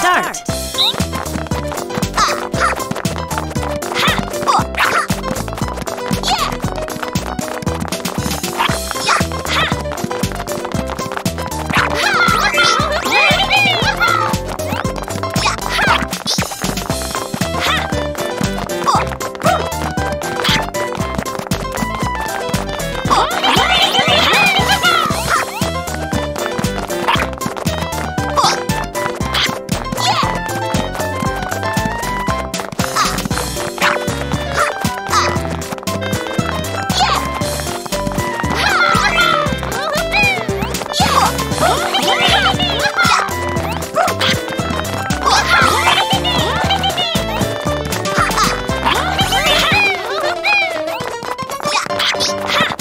start. Ha!